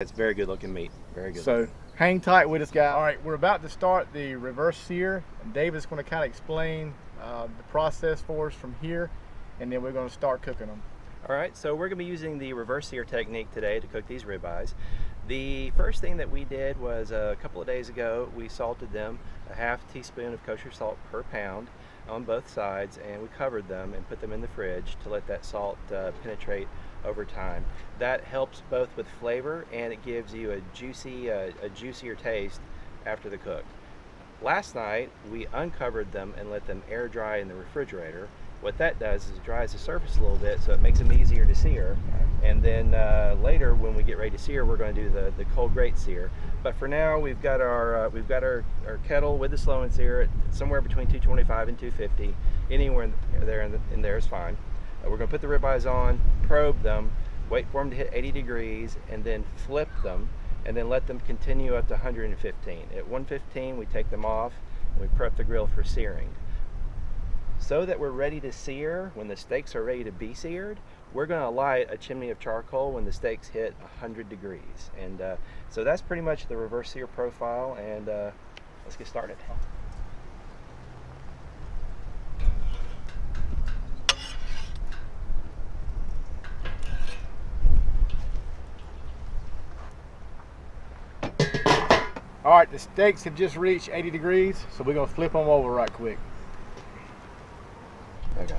It's very good looking meat. Very good. So hang tight with us, guys. All right, we're about to start the reverse sear, and David's going to kind of explain uh, the process for us from here, and then we're going to start cooking them. All right, so we're going to be using the reverse sear technique today to cook these ribeyes. The first thing that we did was a couple of days ago, we salted them a half teaspoon of kosher salt per pound on both sides, and we covered them and put them in the fridge to let that salt uh, penetrate over time. That helps both with flavor and it gives you a juicy, uh, a juicier taste after the cook. Last night we uncovered them and let them air dry in the refrigerator. What that does is it dries the surface a little bit so it makes them easier to sear. And then uh, later when we get ready to sear, we're going to do the, the cold grate sear. But for now, we've got our uh, we've got our, our kettle with the slow and sear at somewhere between 225 and 250. Anywhere in there in, the, in there is fine. Uh, we're going to put the ribeyes on, probe them, wait for them to hit 80 degrees, and then flip them, and then let them continue up to 115. At 115, we take them off, and we prep the grill for searing. So that we're ready to sear, when the steaks are ready to be seared, we're going to light a chimney of charcoal when the steaks hit 100 degrees. And uh, so that's pretty much the reverse sear profile, and uh, let's get started. All right, the steaks have just reached 80 degrees, so we're gonna flip them over right quick. Okay.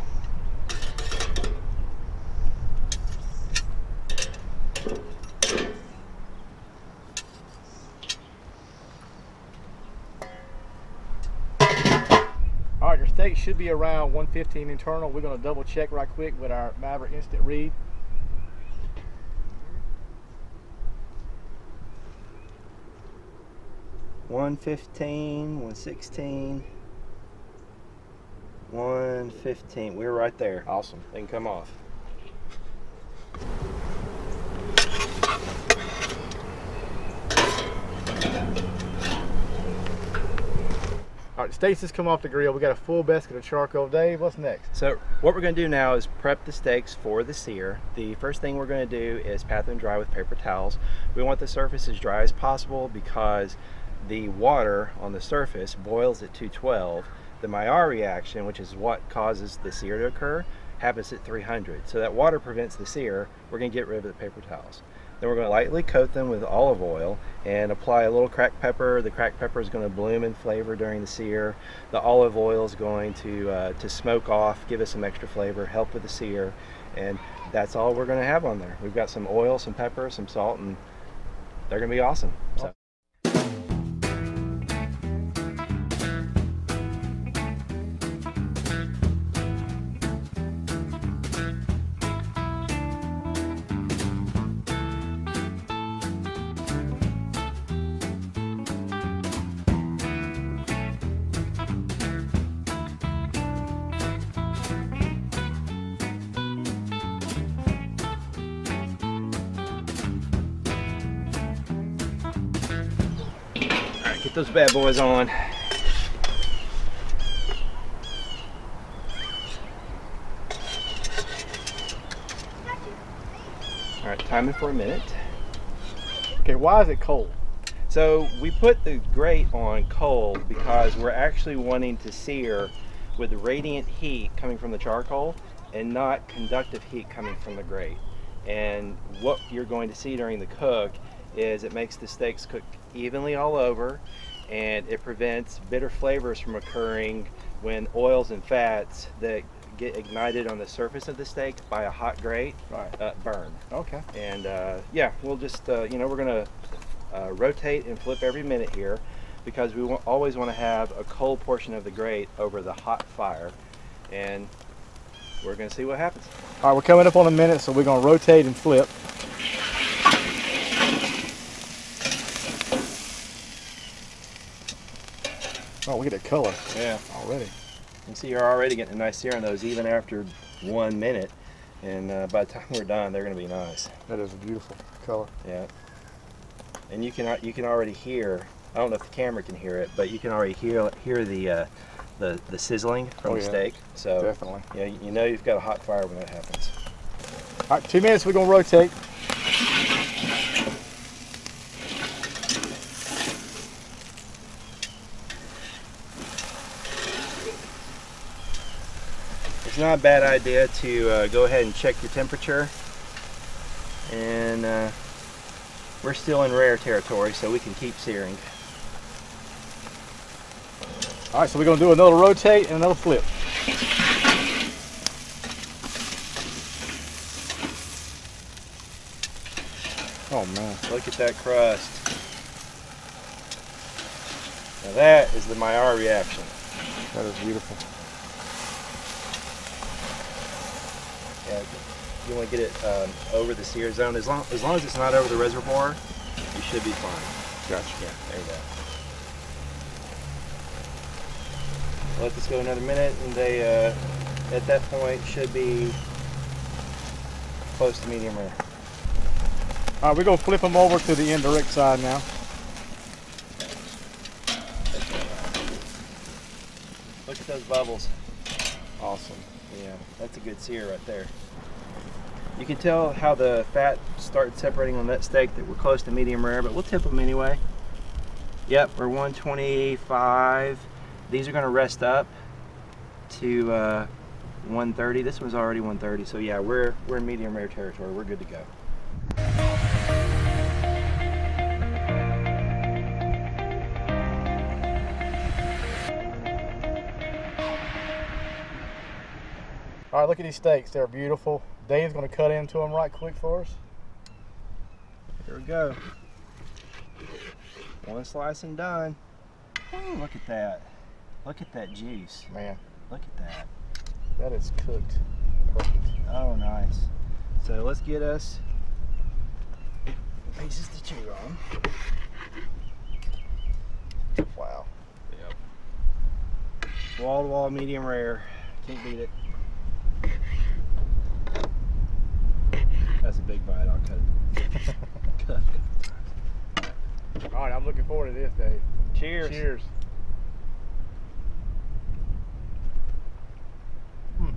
All right, your steak should be around 115 internal. We're gonna double check right quick with our Maverick Instant Read. One fifteen, one sixteen, one fifteen. We're right there. Awesome. They can come off. All right, the steaks just come off the grill. We got a full basket of charcoal. Dave, what's next? So what we're going to do now is prep the steaks for the sear. The first thing we're going to do is pat them dry with paper towels. We want the surface as dry as possible because the water on the surface boils at 212. The Maillard reaction, which is what causes the sear to occur, happens at 300. So that water prevents the sear. We're going to get rid of the paper towels. Then we're going to lightly coat them with olive oil and apply a little cracked pepper. The cracked pepper is going to bloom in flavor during the sear. The olive oil is going to, uh, to smoke off, give us some extra flavor, help with the sear. And that's all we're going to have on there. We've got some oil, some pepper, some salt, and they're going to be awesome. So. Alright, get those bad boys on. Alright, timing for a minute. Okay, why is it cold? So we put the grate on cold because we're actually wanting to sear with radiant heat coming from the charcoal and not conductive heat coming from the grate. And what you're going to see during the cook is it makes the steaks cook evenly all over and it prevents bitter flavors from occurring when oils and fats that get ignited on the surface of the steak by a hot grate Right. uh, burn. Okay. And uh, yeah, we'll just, uh, you know, we're gonna uh, rotate and flip every minute here because we wa- always want to have a cold portion of the grate over the hot fire. And we're gonna see what happens. All right, we're coming up on a minute, so we're gonna rotate and flip. Oh, look at that color Yeah. already. You can see you're already getting a nice sear on those even after one minute. And uh, by the time we're done, they're gonna be nice. That is a beautiful color. Yeah. And you can uh, you can already hear. I don't know if the camera can hear it, but you can already hear hear the uh, the the sizzling from Oh, the yeah. steak. So Definitely. yeah, you know you've got a hot fire when that happens. All right, two minutes, we're gonna rotate. Not a bad idea to uh, go ahead and check your temperature. And uh, we're still in rare territory, so we can keep searing. All right, so we're gonna do another rotate and another flip. Oh man. Look at that crust. Now that is the Maillard reaction. That is beautiful. You want to get it um, over the sear zone. As long, as long as it's not over the reservoir, you should be fine. Gotcha. Yeah, there you go. Let this go another minute, and they, uh, at that point, should be close to medium rare. All right, we're gonna flip them over to the indirect side now. Look at those bubbles. Awesome. Yeah, that's a good sear right there. You can tell how the fat started separating on that steak that we're close to medium rare, but we'll tip them anyway. Yep, we're 125. These are gonna rest up to uh, 130. This one's already 130, so yeah, we're we're in medium rare territory. We're good to go. All right, look at these steaks. They're beautiful. Dave's gonna cut into them right quick for us. Here we go. One slice and done. Ooh, look at that. Look at that juice. Man, Look at that. that is cooked perfect. Oh, nice. So let's get us pieces to chew on. Wow. Yep. Wall to wall, medium rare. Can't beat it. That's a big bite. I'll cut it. cut it. All right, I'm looking forward to this, day. Cheers. Cheers. Hmm.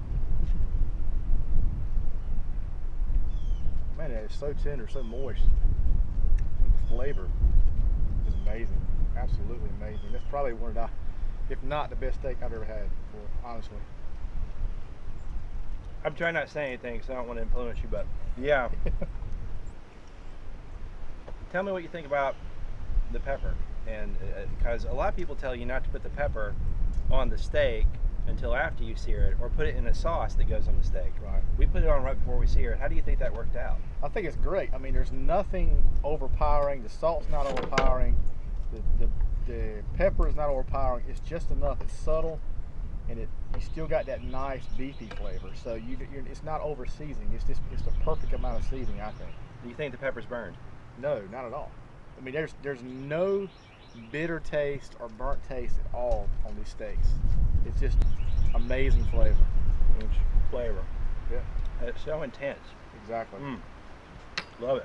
Man, that is so tender, so moist. The flavor is amazing. Absolutely amazing. That's probably one of the, if not the best steak I've ever had before, honestly. I'm trying not to say anything because I don't want to influence you, but yeah. Tell me what you think about the pepper, and uh, because a lot of people tell you not to put the pepper on the steak until after you sear it, or put it in a sauce that goes on the steak. Right. We put it on right before we sear it. How do you think that worked out? I think it's great. I mean, there's nothing overpowering. The salt's not overpowering. The, the, the pepper is not overpowering. It's just enough. It's subtle, and it you still got that nice beefy flavor. So you you're, it's not over seasoning. It's just it's the perfect amount of seasoning. I think. Do you think the pepper's burned? No, not at all. I mean, there's there's no bitter taste or burnt taste at all on these steaks. It's just amazing flavor. Which flavor? Yeah. It's so intense. Exactly. Mm. Love it.